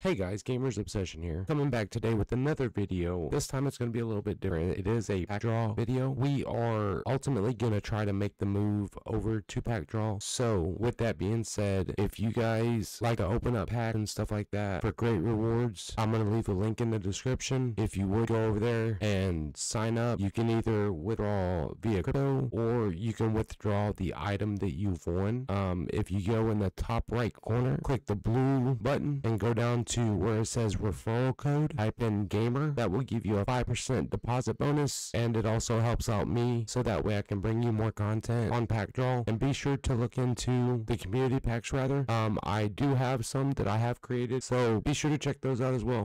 Hey guys, Gamers Obsession here. Coming back today with another video. This time it's going to be a little bit different. It is a pack draw video. We are ultimately going to try to make the move over to pack draw. So with that being said, if you guys like to open up packs and stuff like that for great rewards, I'm going to leave a link in the description. If you would go over there and sign up, you can either withdraw via crypto or you can withdraw the item that you've won. Um, if you go in the top right corner, click the blue button and go down to where it says referral code, type in gamer. That will give you a 5% deposit bonus and it also helps out me so that way I can bring you more content on pack draw. And be sure to look into the community packs rather. Um, I do have some that I have created, so be sure to check those out as well.